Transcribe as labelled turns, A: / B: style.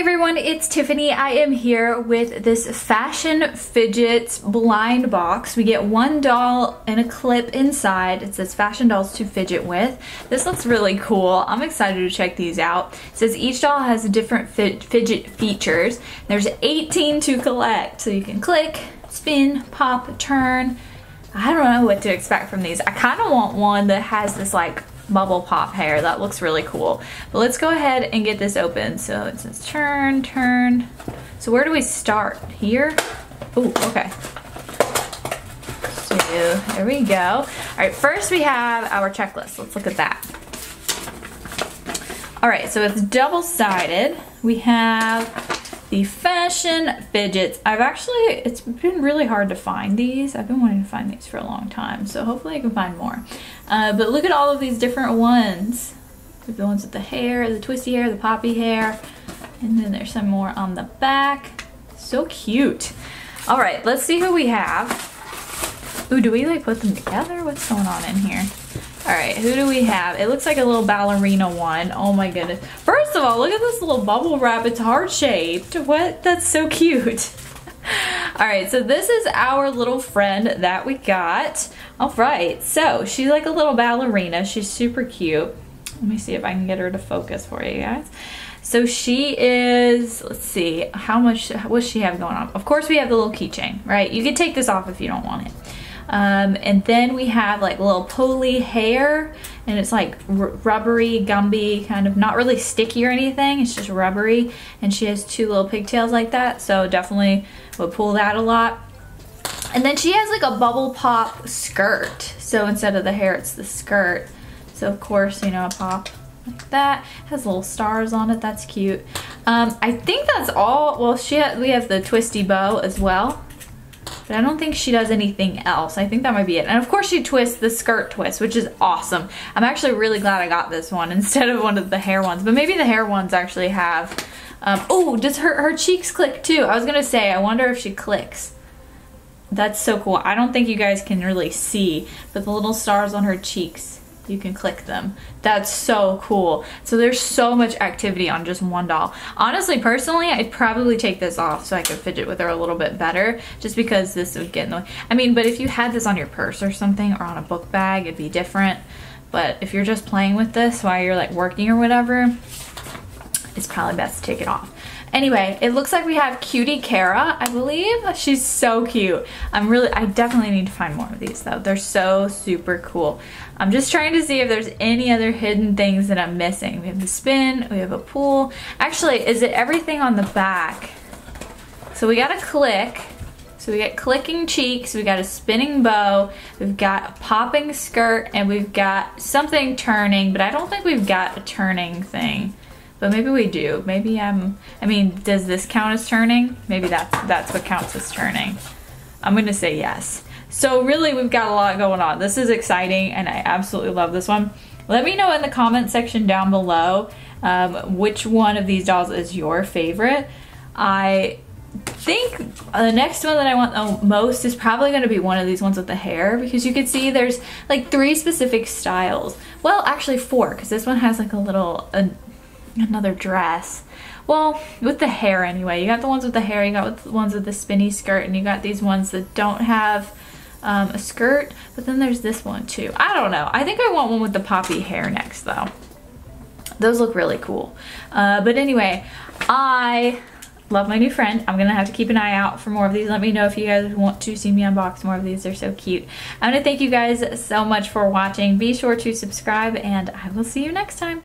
A: everyone, it's Tiffany. I am here with this Fashion Fidgets blind box. We get one doll and a clip inside. It says Fashion Dolls to Fidget with. This looks really cool. I'm excited to check these out. It says each doll has different fidget features. There's 18 to collect. So you can click, spin, pop, turn. I don't know what to expect from these. I kind of want one that has this like bubble pop hair. That looks really cool. But let's go ahead and get this open. So it says turn, turn. So where do we start? Here? Oh, okay. So there we go. All right, first we have our checklist. Let's look at that. All right, so it's double-sided. We have the Fashion Fidgets. I've actually, it's been really hard to find these. I've been wanting to find these for a long time, so hopefully I can find more. Uh, but look at all of these different ones. The ones with the hair, the twisty hair, the poppy hair, and then there's some more on the back. So cute. All right, let's see who we have. Ooh, do we like put them together? What's going on in here? All right, who do we have? It looks like a little ballerina one. Oh my goodness. First of all, look at this little bubble wrap. It's heart-shaped. What? That's so cute. all right, so this is our little friend that we got. All right, so she's like a little ballerina. She's super cute. Let me see if I can get her to focus for you guys. So she is, let's see, how much, what she have going on? Of course we have the little keychain, right? You can take this off if you don't want it. Um, and then we have like little poly hair and it's like rubbery, gumby, kind of not really sticky or anything. It's just rubbery. And she has two little pigtails like that. So definitely would pull that a lot. And then she has like a bubble pop skirt. So instead of the hair, it's the skirt. So of course, you know, a pop like that. Has little stars on it. That's cute. Um, I think that's all. Well, she we have the twisty bow as well. But I don't think she does anything else. I think that might be it. And of course she twists the skirt twist, which is awesome. I'm actually really glad I got this one instead of one of the hair ones. But maybe the hair ones actually have... Um, oh, does her, her cheeks click too? I was going to say, I wonder if she clicks. That's so cool. I don't think you guys can really see, but the little stars on her cheeks you can click them. That's so cool. So there's so much activity on just one doll. Honestly, personally, I'd probably take this off so I could fidget with her a little bit better just because this would get in the way. I mean, but if you had this on your purse or something or on a book bag, it'd be different. But if you're just playing with this while you're like working or whatever, it's probably best to take it off. Anyway, it looks like we have Cutie Kara, I believe. She's so cute. I'm really, I definitely need to find more of these though. They're so super cool. I'm just trying to see if there's any other hidden things that I'm missing. We have the spin, we have a pool. Actually, is it everything on the back? So we got a click. So we got clicking cheeks, we got a spinning bow, we've got a popping skirt, and we've got something turning, but I don't think we've got a turning thing. But maybe we do. Maybe I'm, I mean, does this count as turning? Maybe that's, that's what counts as turning. I'm gonna say yes. So really we've got a lot going on. This is exciting and I absolutely love this one. Let me know in the comment section down below um, which one of these dolls is your favorite. I think the next one that I want the most is probably going to be one of these ones with the hair because you can see there's like three specific styles. Well, actually four because this one has like a little, another dress. Well, with the hair anyway. You got the ones with the hair, you got the ones with the spinny skirt, and you got these ones that don't have um, a skirt. But then there's this one too. I don't know. I think I want one with the poppy hair next though. Those look really cool. Uh, but anyway, I love my new friend. I'm gonna have to keep an eye out for more of these. Let me know if you guys want to see me unbox more of these. They're so cute. I'm gonna thank you guys so much for watching. Be sure to subscribe and I will see you next time.